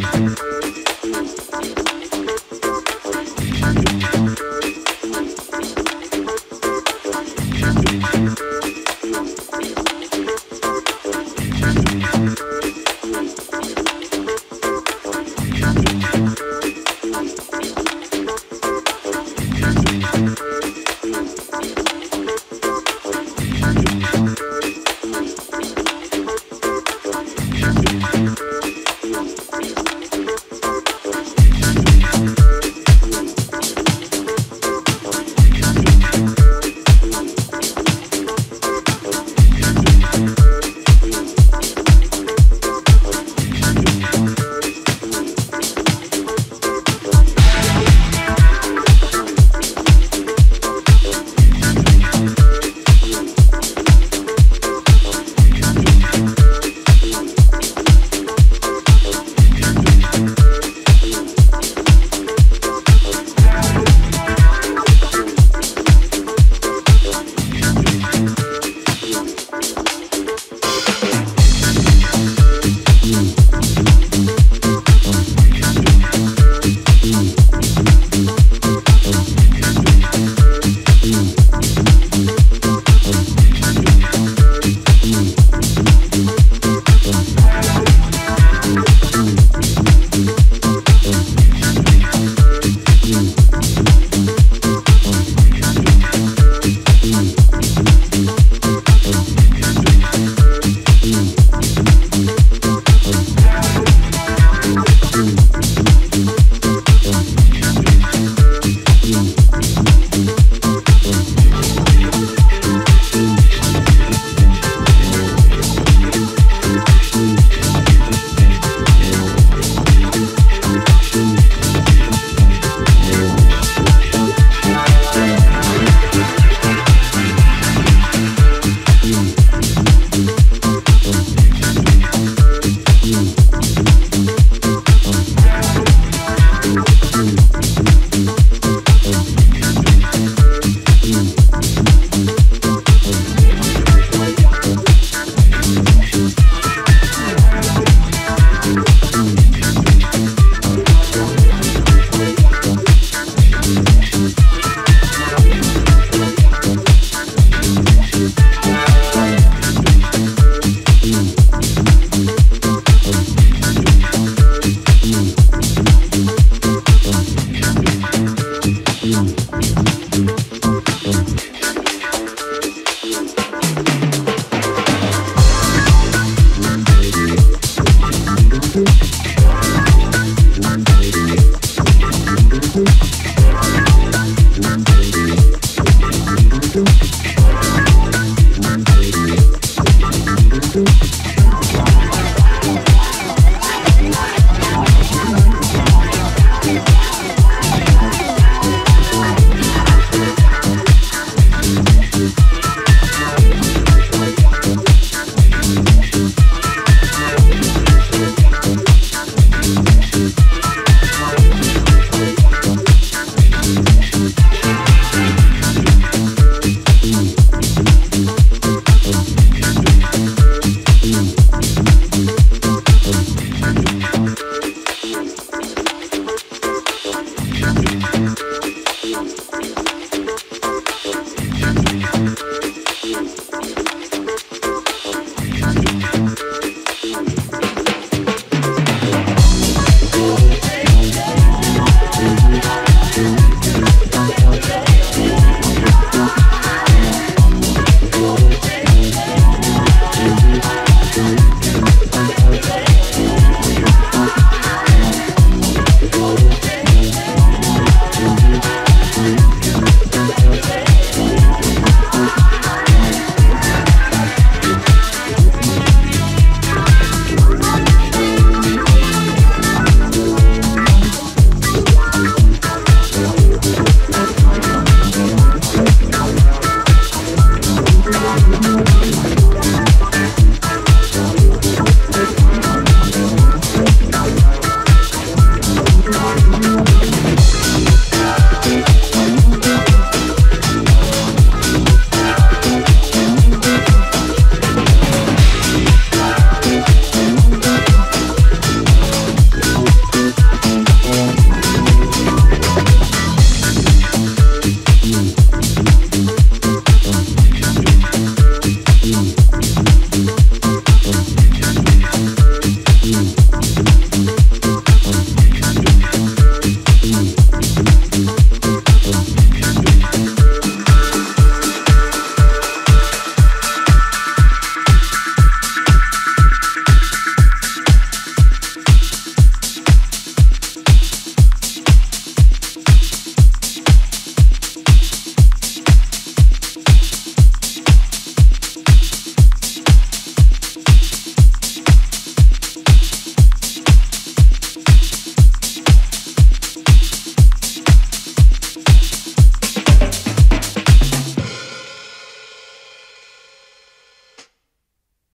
¡Gracias!